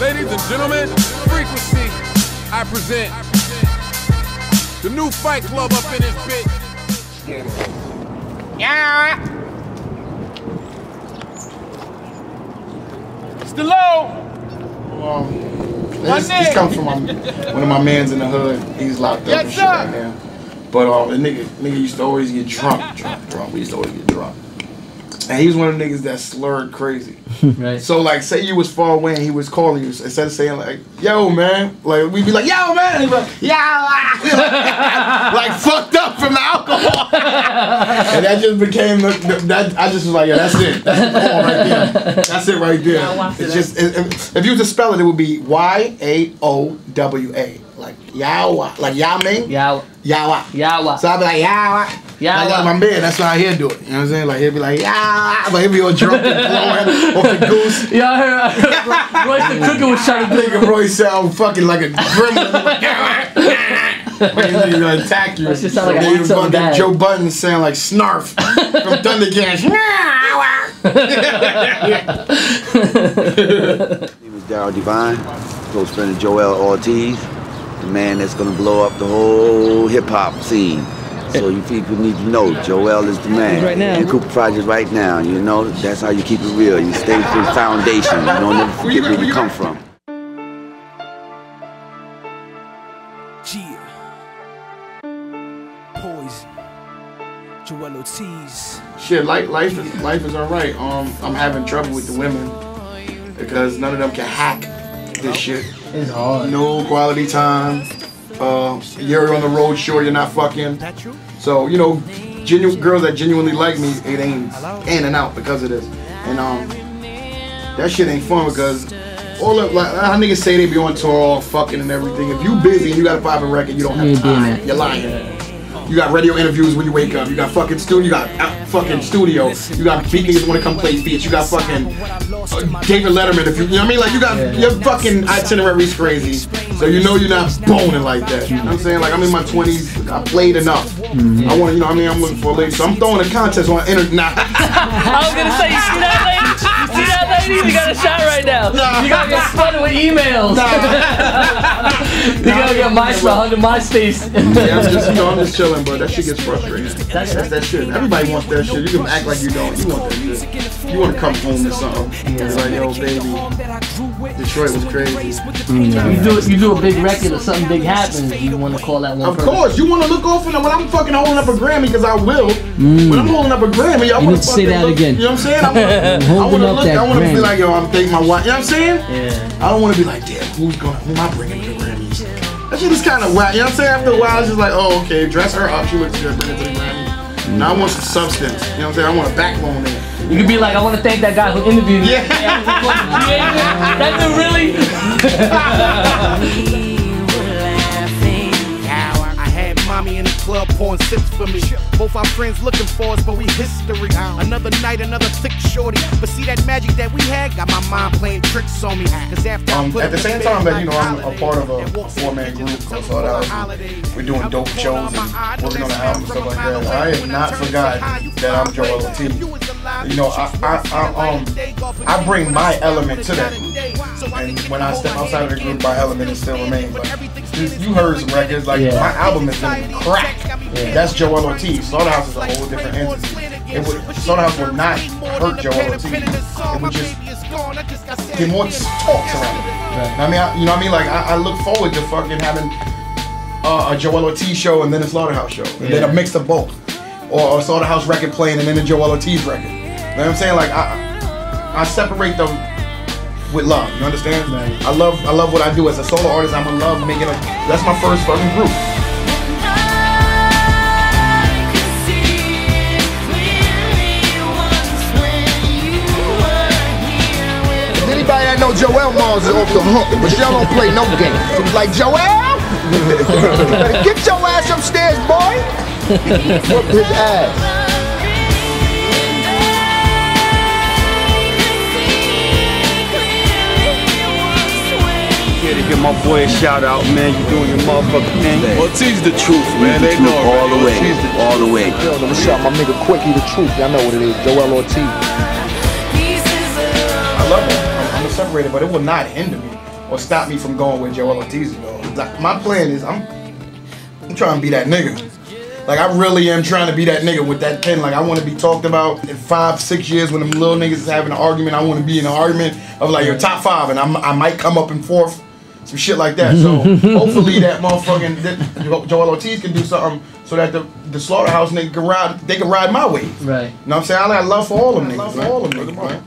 Ladies and gentlemen, frequency, I present the new fight club up in this bitch. Yeah. Stallone. Um, this, this comes from my, one of my mans in the hood. He's locked up Yes, and shit sir. right now. But um, the nigga, nigga used to always get drunk, drunk, drunk. We used to always get drunk. And he was one of the niggas that slurred crazy. right. So like, say you was far away and he was calling you instead of saying like, "Yo, man," like we'd be like, "Yo, man," he'd be like, "Yo," ah. like fucked up from the alcohol. and that just became the, the- that. I just was like, "Yeah, that's it. That's the poem right there. That's it right there." It's just if, if you was to spell it, it would be Y A O W A, like Yawa, like Yao Ming, Yawa. Yawa. Yawa. So I'd be like, Yawa. Yawa. Like, like my man, that's how he'd do it. You know what I'm saying? Like he'd be like, yeah, but he'd be all drunk and blowing off the goose. Yeah, I heard, I heard Royce the Cooker was trying to do Nigga Roy sound fucking like a gremlin. He's gonna attack you. That shit sound like Then I ate fucking bad. Joe Budden sound like Snarf from Thundercats. name is Daryl Divine, close friend of Joell Ortiz, the man that's gonna blow up the whole hip hop scene. So you people need to know Joell is the man. Right now. And Cooper Project right now, you know, that's how you keep it real. You stay with the foundation. You don't never forget where you come from. Gia. Poison. Joell Ortiz. Shit, life, life is life is alright. Um, I'm having trouble with the women because none of them can hack this shit. It's hard. No quality time. Uh, you're on the road, sure you're not fucking. So you know, genuine girls that genuinely like me, it ain't in and out because of this. And um, that shit ain't fun because all of like how niggas say they be on tour, all fucking and everything. If you busy and you got a popping record, you don't have time. You're lying. You got radio interviews when you wake up. You got fucking studio. You got out fucking studio. You got beat niggas want to come play beats. You got fucking uh, David Letterman. If you, you know what I mean, like you got your fucking itinerary's crazy. So you know you're not boning like that. You know what I'm saying? Like I'm in my 20s. I played enough. I want to, you know, what I mean, I'm looking for a lady. So I'm throwing a contest on internet. Nah. I was gonna say, you see that lady? You see that lady? You got a shot right now. You gotta get flooded with emails. you gotta get Maestro under MySpace. Yeah, I'm just, you know, I'm just chilling, but that shit gets frustrating. That's, that's that shit. Everybody wants that shit. You can act like you don't. You want that shit. You want to come home to something. It's like, yo, baby, Detroit was crazy. Mm, you do you do a big record or something big happens, you want to call that one Of person. course, you want to look off it when I'm fucking holding up a Grammy, because I will. Mm. When I'm holding up a Grammy, I want to say that look, again. You know what I'm saying? I want to look. I want to be like, yo, I'm thanking my wife. You know what I'm saying? Yeah. I don't want to be like, damn, who's going? Who am I bringing to the Grammys? That shit is kind of whack. You know what I'm saying? After a while, it's just like, oh, okay, dress her up. She looks good. Bring her to the Grammys. Now I want some substance. You know what I'm saying? I want a backbone there. You could be like, I want to thank that guy who interviewed me. Yeah. That's it, really? in the club pouring sips for me. Both our friends looking for us, but we history. Another night, another thick shorty. But see that magic that we had got my mind playing tricks on me. Cause after Um, at the same time that you know I'm a part of a and four-man group called House. holiday. We're doing dope shows and working on the album and stuff like that. I have not forgotten that I'm Joell Ortiz. You know, I, I, I um I bring my element to that group. And when I step outside of the group, my element is still remain. But you you heard some records like Yeah. my album is gonna be crack. That's Joell Ortiz. Slaughterhouse is a whole different entity. It would Slaughterhouse would not hurt Joell Ortiz. It would just get more talks around it. I mean, I, you know what I mean? Like, I, I look forward to fucking having uh, a Joell Ortiz show and then a Slaughterhouse show, and then a mix of both, or a Slaughterhouse record playing and then a Joell Ortiz record. You know what I'm saying? Like, I I separate them with love. You understand? I love I love what I do as a solo artist. I'm in love making a. That's my first fucking group. Anybody that know Joel Mars is off the hook, but y'all don't play no games. So like, Joell, get your ass upstairs, boy. Whoop his ass. Give my boy a shout out, man. You doing your motherfucking thing. Ortiz the truth, man. They Truth know all the way, Ortiz the all the way. Yo, let me shout my nigga Quickie the truth. Y'all know what it is. Joell Ortiz. Pieces of separated, but it will not hinder me or stop me from going where Joell Ortiz is going. Like, my plan is I'm I'm trying to be that nigga. Like I really am trying to be that nigga with that pen. Like I want to be talked about in five, six years when them little niggas is having an argument. I want to be in an argument of like your top five, and I'm, I might come up in fourth, some shit like that. So hopefully that motherfucking that Joell Ortiz can do something so that the the slaughterhouse nigga can ride. They can ride my way. Right. You know what I'm saying? I got love for all them niggas. man. All of them niggas, man.